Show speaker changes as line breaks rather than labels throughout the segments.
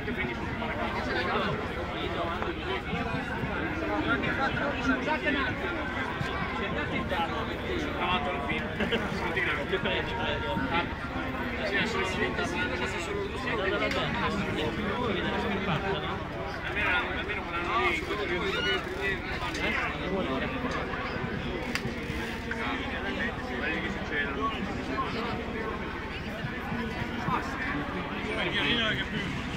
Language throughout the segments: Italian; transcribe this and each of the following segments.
Scusate un attimo, c'è andato in tardo perché... No, non lo fino, non ti prego. Ti prego, prego. Ah, sì, sono finita, ma non c'è solo un solo. Allora, vabbè, almeno con la nostra, quello che voglio che... Eh? Vuole ora. Vedi che succede. Il violino è che più...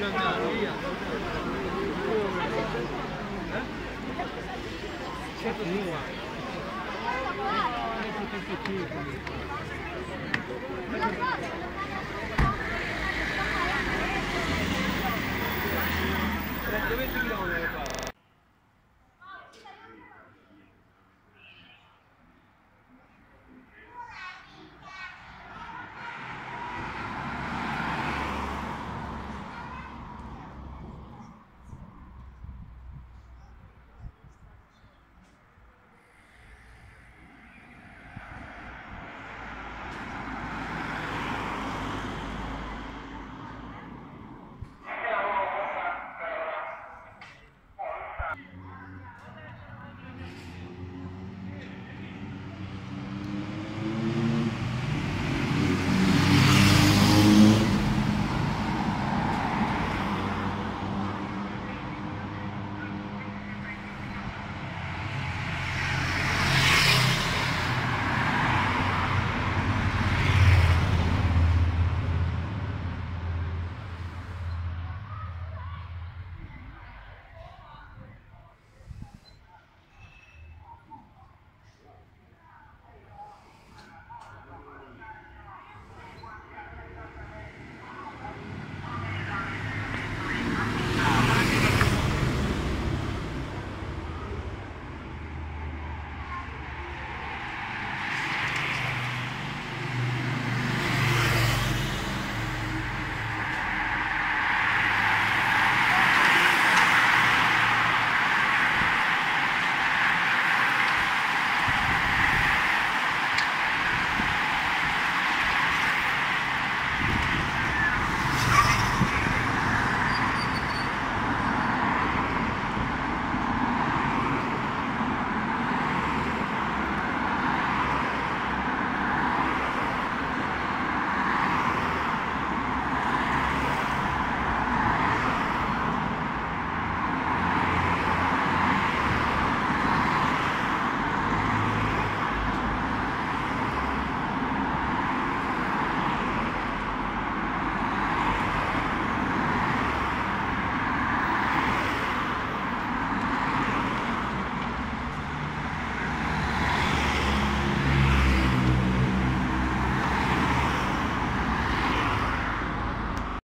哎呀！哎，茄子肉啊！